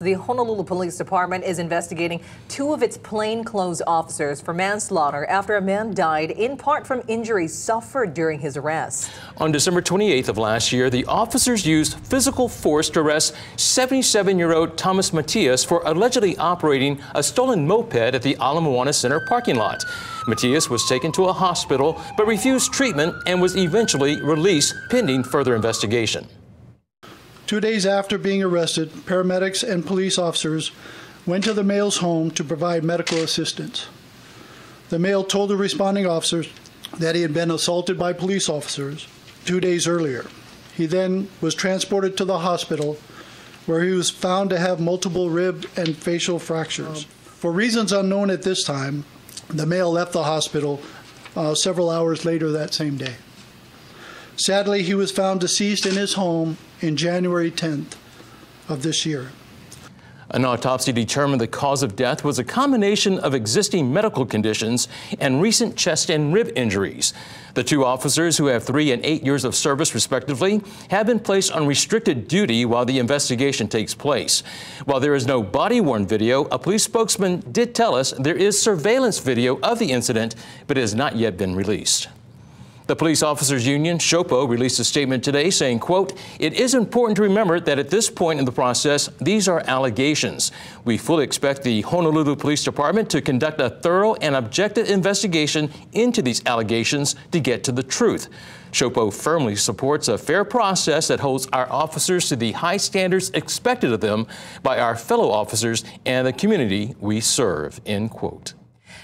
The Honolulu Police Department is investigating two of its plainclothes officers for manslaughter after a man died in part from injuries suffered during his arrest. On December 28th of last year, the officers used physical force to arrest 77-year-old Thomas Matias for allegedly operating a stolen moped at the Ala Moana Center parking lot. Matias was taken to a hospital but refused treatment and was eventually released pending further investigation. Two days after being arrested, paramedics and police officers went to the male's home to provide medical assistance. The male told the responding officers that he had been assaulted by police officers two days earlier. He then was transported to the hospital where he was found to have multiple rib and facial fractures. For reasons unknown at this time, the male left the hospital uh, several hours later that same day. Sadly, he was found deceased in his home in January 10th of this year. An autopsy determined the cause of death was a combination of existing medical conditions and recent chest and rib injuries. The two officers, who have three and eight years of service respectively, have been placed on restricted duty while the investigation takes place. While there is no body-worn video, a police spokesman did tell us there is surveillance video of the incident, but it has not yet been released. The Police Officers Union, SHOPO, released a statement today saying, quote, it is important to remember that at this point in the process, these are allegations. We fully expect the Honolulu Police Department to conduct a thorough and objective investigation into these allegations to get to the truth. SHOPO firmly supports a fair process that holds our officers to the high standards expected of them by our fellow officers and the community we serve, end quote.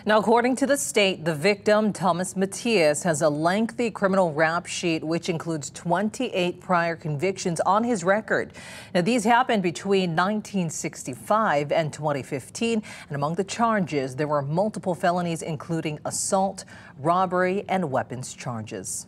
Now, according to the state, the victim, Thomas Matias, has a lengthy criminal rap sheet which includes 28 prior convictions on his record. Now, these happened between 1965 and 2015, and among the charges, there were multiple felonies, including assault, robbery, and weapons charges.